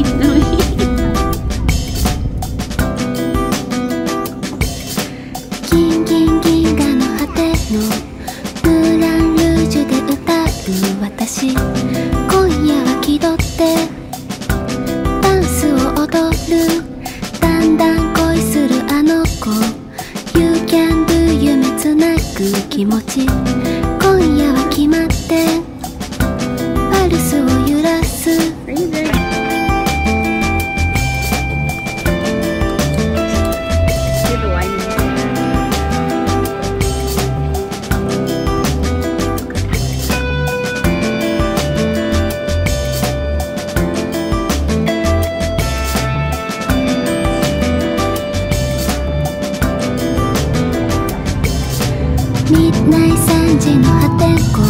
いキンキン銀河の果てのブランルージュで歌う私。今夜は気取ってダンスを踊る。だんだん恋するあの子。You can do 夢つなぐ気持ち。の破天荒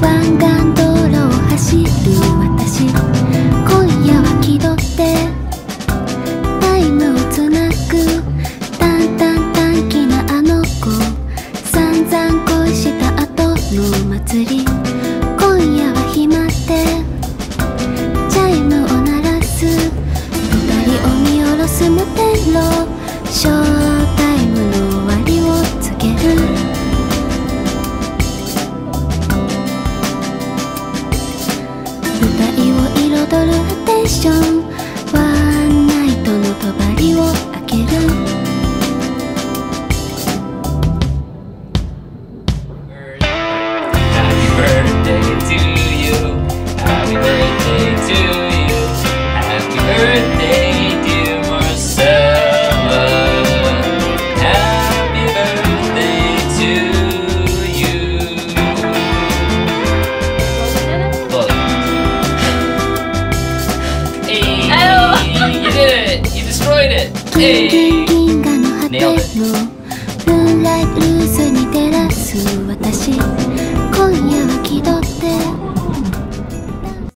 湾岸道路を走る私。今夜は気取って。タイムをつなぐ淡々短気なあの子。散々恋した後の祭り。今夜は暇でチャイムを鳴らす。二人を見下ろす無天路舞台を彩るテンション。キンキン銀河の果てのムーンライトルーズに照らす私。今夜は気取